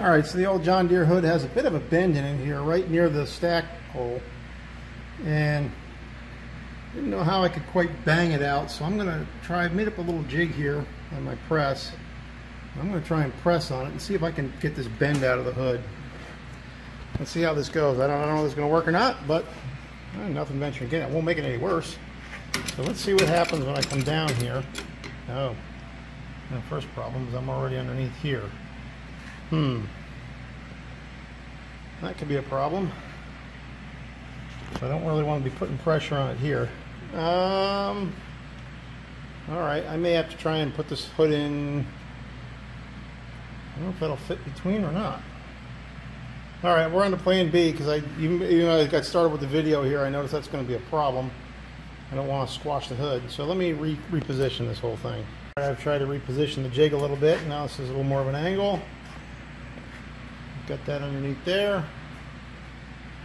All right, so the old John Deere hood has a bit of a bend in it here, right near the stack hole. And didn't know how I could quite bang it out, so I'm gonna try, I made up a little jig here on my press. I'm gonna try and press on it and see if I can get this bend out of the hood. Let's see how this goes. I don't, I don't know if it's gonna work or not, but eh, nothing venturing again. It won't make it any worse. So let's see what happens when I come down here. Oh, the first problem is I'm already underneath here. Hmm. That could be a problem. I don't really want to be putting pressure on it here. Um, all right, I may have to try and put this hood in. I don't know if that'll fit between or not. All right, we're on to plan B because I, even, even though I got started with the video here, I noticed that's going to be a problem. I don't want to squash the hood. So let me re reposition this whole thing. I've tried to reposition the jig a little bit. Now this is a little more of an angle. Got that underneath there.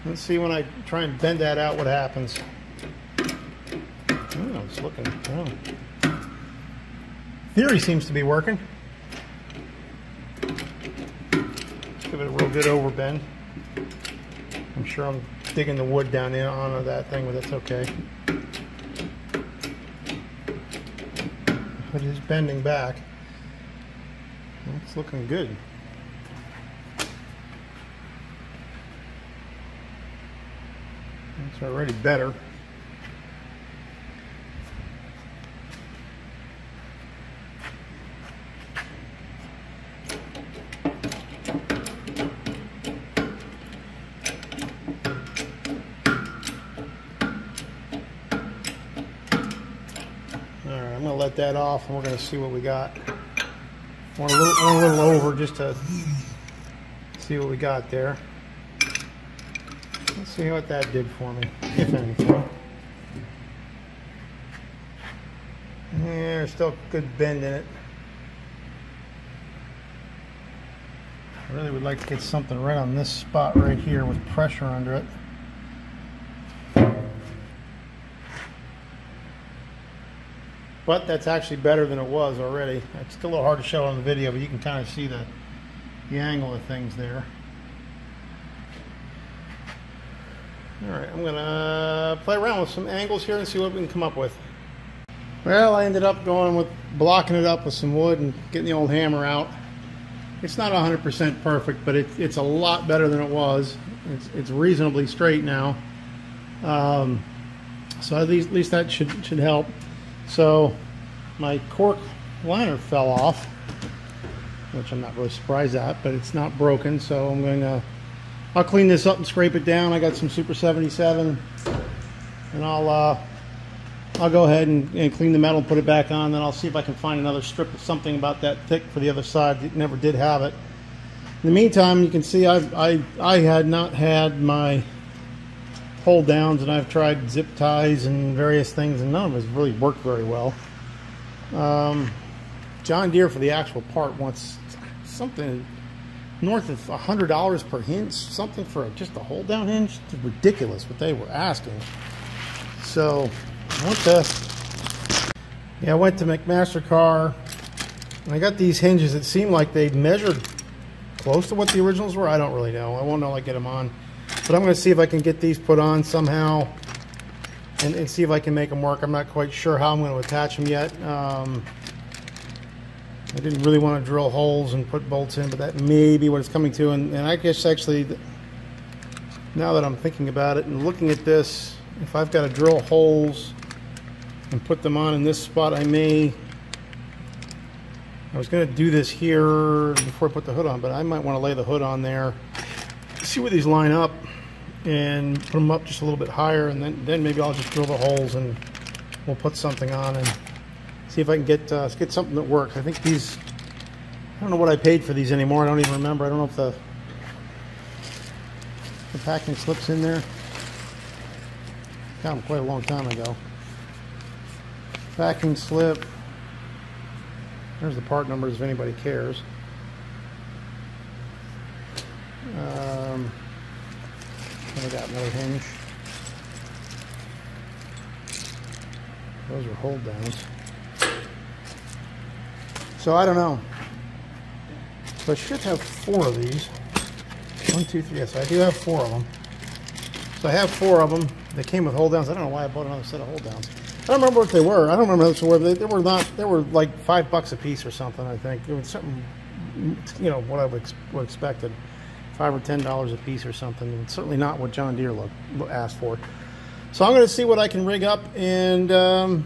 Let's see when I try and bend that out what happens. Oh, it's looking, oh. Theory seems to be working. Let's Give it a real good overbend. I'm sure I'm digging the wood down in onto that thing, but that's okay. But It is bending back. It's looking good. It's already better. Alright, I'm going to let that off and we're going to see what we got. Went a little, went a little over just to see what we got there. See what that did for me, if anything. there's still a good bend in it. I really would like to get something right on this spot right here with pressure under it. But that's actually better than it was already. It's still a little hard to show on the video, but you can kind of see the, the angle of things there. Alright, I'm going to play around with some angles here and see what we can come up with. Well, I ended up going with blocking it up with some wood and getting the old hammer out. It's not 100% perfect, but it, it's a lot better than it was. It's, it's reasonably straight now. Um, so at least, at least that should, should help. So my cork liner fell off, which I'm not really surprised at, but it's not broken. So I'm going to, I'll clean this up and scrape it down. I got some Super 77 and I'll, uh, I'll go ahead and, and, clean the metal put it back on. Then I'll see if I can find another strip of something about that thick for the other side. Never did have it. In the meantime, you can see I've, I, I had not had my hold downs and I've tried zip ties and various things and none of them really worked very well. Um, John Deere for the actual part wants something north of $100 per hinge, something for just a hold down hinge. It's ridiculous what they were asking. So I went to, yeah, I went to McMaster-Carr and I got these hinges that seemed like they measured close to what the originals were. I don't really know. I won't know I get them on. But I'm going to see if I can get these put on somehow and, and, see if I can make them work. I'm not quite sure how I'm going to attach them yet. Um, I didn't really want to drill holes and put bolts in, but that may be what it's coming to. And, and I guess actually, now that I'm thinking about it and looking at this, if I've got to drill holes and put them on in this spot, I may... I was going to do this here before I put the hood on, but I might want to lay the hood on there, see where these line up and put them up just a little bit higher and then, then maybe I'll just drill the holes and we'll put something on and see if I can get uh, get something that works. I think these, I don't know what I paid for these anymore. I don't even remember. I don't know if the, the packing slip's in there. Got them quite a long time ago. Packing slip. There's the part numbers if anybody cares. Um, I got another hinge. Those are hold downs. So I don't know. So I should have four of these. One, two, three. Yes, I do have four of them. So I have four of them. They came with hold downs. I don't know why I bought another set of hold downs. I don't remember what they were. I don't remember what they were. They, they were not. They were like five bucks a piece or something. I think it was something. You know what I would, would expected, five or ten dollars a piece or something. Certainly not what John Deere look, asked for. So I'm going to see what I can rig up and um,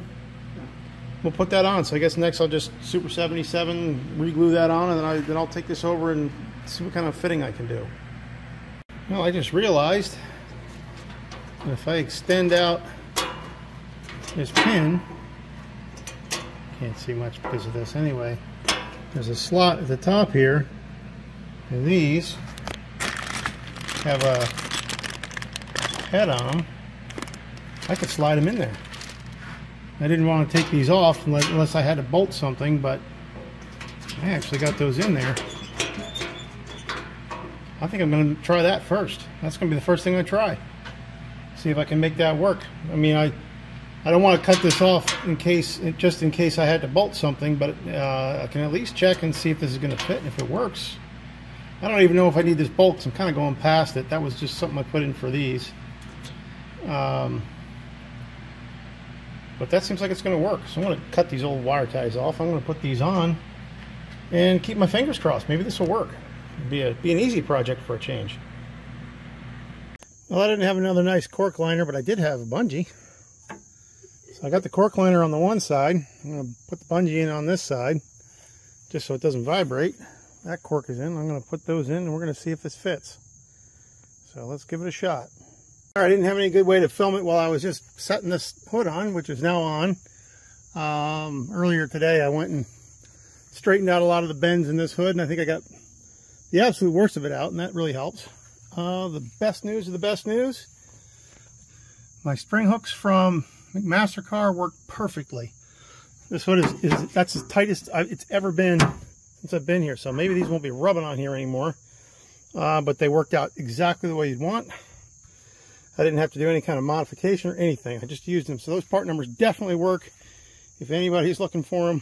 we'll put that on. So I guess next I'll just Super 77 reglue that on and then, I, then I'll take this over and see what kind of fitting I can do. Well, I just realized if I extend out this pin, can't see much because of this anyway, there's a slot at the top here and these have a head on them I could slide them in there. I didn't want to take these off unless I had to bolt something, but I actually got those in there. I think I'm going to try that first. That's going to be the first thing I try. See if I can make that work. I mean, I I don't want to cut this off in case, just in case I had to bolt something, but uh, I can at least check and see if this is going to fit and if it works. I don't even know if I need this bolt because I'm kind of going past it. That was just something I put in for these. Um, but that seems like it's going to work. So I'm going to cut these old wire ties off. I'm going to put these on and keep my fingers crossed. Maybe this will work. Be, a, be an easy project for a change. Well, I didn't have another nice cork liner, but I did have a bungee. So I got the cork liner on the one side. I'm going to put the bungee in on this side, just so it doesn't vibrate. That cork is in. I'm going to put those in, and we're going to see if this fits. So let's give it a shot. I didn't have any good way to film it while I was just setting this hood on, which is now on. Um, earlier today, I went and straightened out a lot of the bends in this hood, and I think I got the absolute worst of it out, and that really helps. Uh, the best news of the best news, my spring hooks from McMaster-Carr worked perfectly. This hood is, is that's the tightest it's ever been since I've been here, so maybe these won't be rubbing on here anymore. Uh, but they worked out exactly the way you'd want. I didn't have to do any kind of modification or anything. I just used them. So those part numbers definitely work. If anybody's looking for them,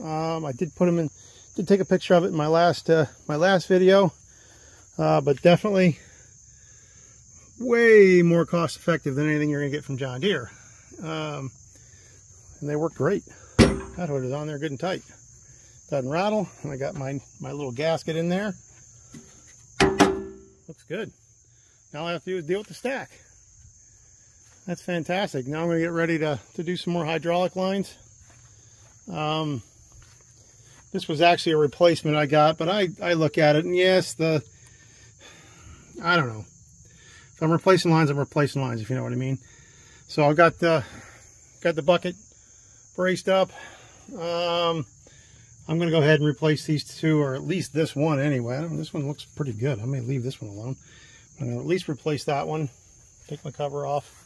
um, I did put them in, did take a picture of it in my last, uh, my last video. Uh, but definitely way more cost effective than anything you're going to get from John Deere. Um, and they work great. That hood is on there good and tight. Doesn't rattle. And I got my, my little gasket in there. Looks good. Now all I have to do is deal with the stack. That's fantastic. Now I'm going to get ready to, to do some more hydraulic lines. Um, this was actually a replacement I got, but I, I look at it and yes, the, I don't know. If I'm replacing lines, I'm replacing lines, if you know what I mean. So I got the, got the bucket braced up. Um, I'm going to go ahead and replace these two, or at least this one anyway. This one looks pretty good. I may leave this one alone. I'm going to at least replace that one. Take my cover off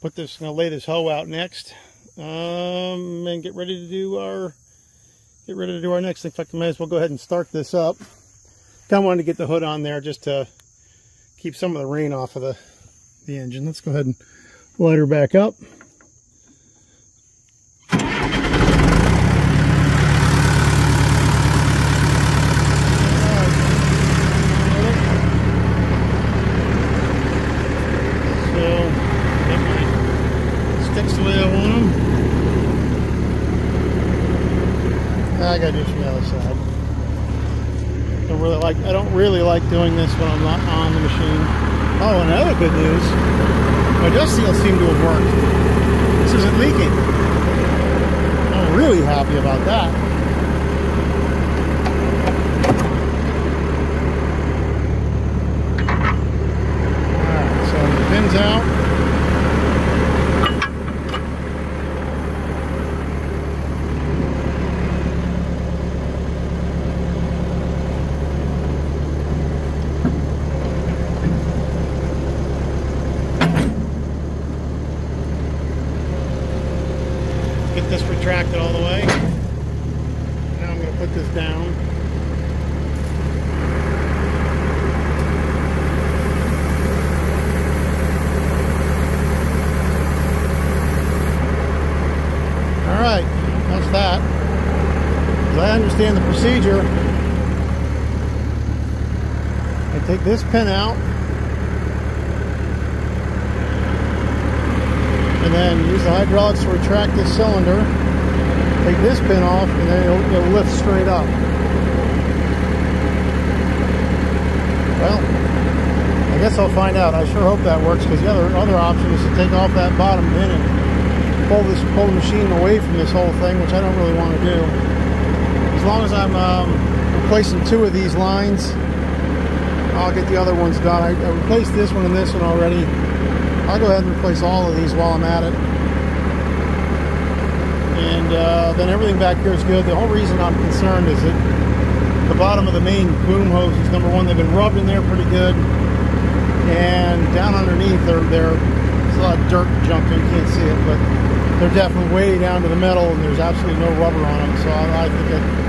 put this, gonna lay this hoe out next, um, and get ready to do our, get ready to do our next thing. In fact, I might as well go ahead and start this up. Kind of wanted to get the hood on there just to keep some of the rain off of the, the engine. Let's go ahead and light her back up. I gotta do it from the other side. I Don't really like I don't really like doing this when I'm not on the machine. Oh, another good news. My dust seal seemed to have worked. This isn't leaking. I'm really happy about that. Alright, so the pins out. Understand the procedure. And take this pin out. And then use the hydraulics to retract this cylinder. Take this pin off and then it'll, it'll lift straight up. Well, I guess I'll find out. I sure hope that works because the other other option is to take off that bottom pin and pull this pull the machine away from this whole thing, which I don't really want to do. Long as I'm um, replacing two of these lines, I'll get the other ones done. I, I replaced this one and this one already. I'll go ahead and replace all of these while I'm at it. And uh, then everything back here is good. The whole reason I'm concerned is that the bottom of the main boom hose is number one, they've been rubbed in there pretty good. And down underneath, they're, they're, there's a lot of dirt junk, you can't see it, but they're definitely way down to the metal and there's absolutely no rubber on them. So I, I think that,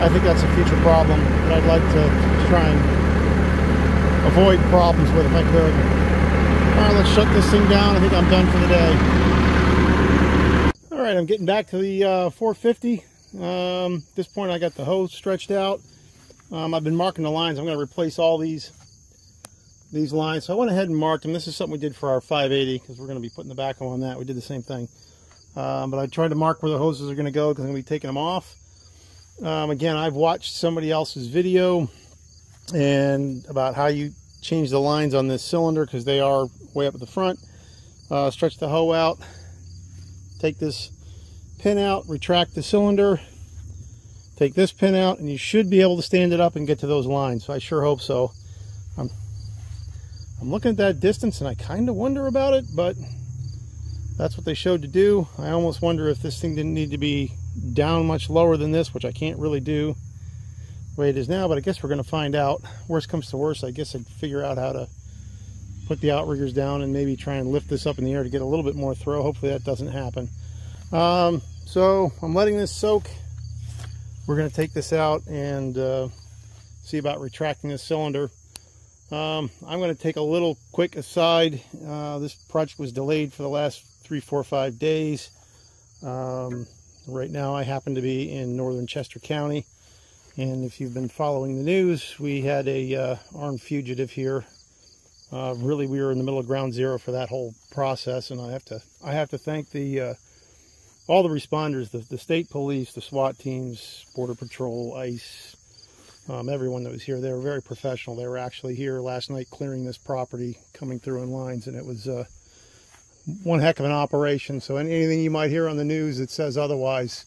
I think that's a future problem that I'd like to try and avoid problems with if I could. All right, let's shut this thing down. I think I'm done for the day. All right, I'm getting back to the uh, 450. Um, at this point, I got the hose stretched out. Um, I've been marking the lines. I'm going to replace all these these lines. So I went ahead and marked them. This is something we did for our 580 because we're going to be putting the backhoe on that. We did the same thing. Um, but I tried to mark where the hoses are going to go because I'm going to be taking them off. Um, again, I've watched somebody else's video and about how you change the lines on this cylinder because they are way up at the front. Uh, stretch the hoe out, take this pin out, retract the cylinder, take this pin out, and you should be able to stand it up and get to those lines. So I sure hope so. I'm, I'm looking at that distance and I kind of wonder about it, but that's what they showed to do. I almost wonder if this thing didn't need to be down much lower than this, which I can't really do the way it is now, but I guess we're going to find out. Worst comes to worst, I guess I'd figure out how to put the outriggers down and maybe try and lift this up in the air to get a little bit more throw. Hopefully that doesn't happen. Um, so I'm letting this soak. We're going to take this out and uh, see about retracting this cylinder. Um, I'm going to take a little quick aside. Uh, this project was delayed for the last three, four, five days. Um, right now I happen to be in northern Chester County. And if you've been following the news, we had a uh, armed fugitive here. Uh, really, we were in the middle of ground zero for that whole process, and I have to I have to thank the uh, all the responders, the, the state police, the SWAT teams, Border Patrol, ICE, um, everyone that was here. They were very professional. They were actually here last night clearing this property, coming through in lines, and it was uh, one heck of an operation. So anything you might hear on the news that says otherwise,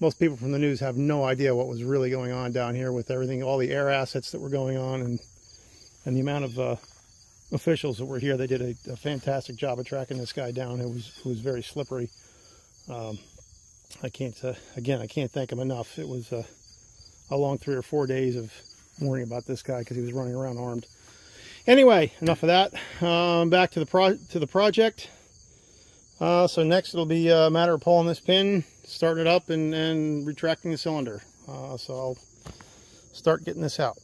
most people from the news have no idea what was really going on down here with everything, all the air assets that were going on, and and the amount of uh, officials that were here. They did a, a, fantastic job of tracking this guy down. Who was who was very slippery. Um, I can't uh, again. I can't thank him enough. It was uh, a long three or four days of worrying about this guy because he was running around armed. Anyway, enough of that. Um, back to the pro to the project. Uh, so next it'll be a matter of pulling this pin, starting it up, and, and retracting the cylinder. Uh, so I'll start getting this out.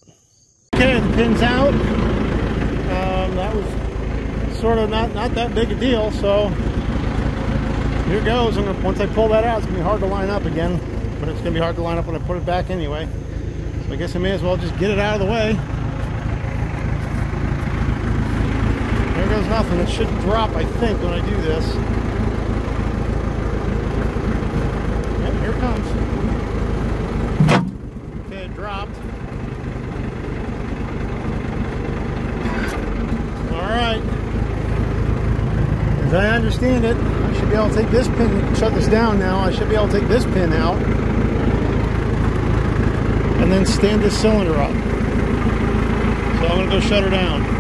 Okay, the pin's out. Um, that was sort of not, not that big a deal, so here goes. Gonna, once I pull that out, it's to be hard to line up again, but it's going to be hard to line up when I put it back anyway. So I guess I may as well just get it out of the way. Nothing. It should drop, I think, when I do this. Here it comes. Okay, it dropped. Alright. As I understand it, I should be able to take this pin, shut this down now. I should be able to take this pin out and then stand this cylinder up. So I'm going to go shut her down.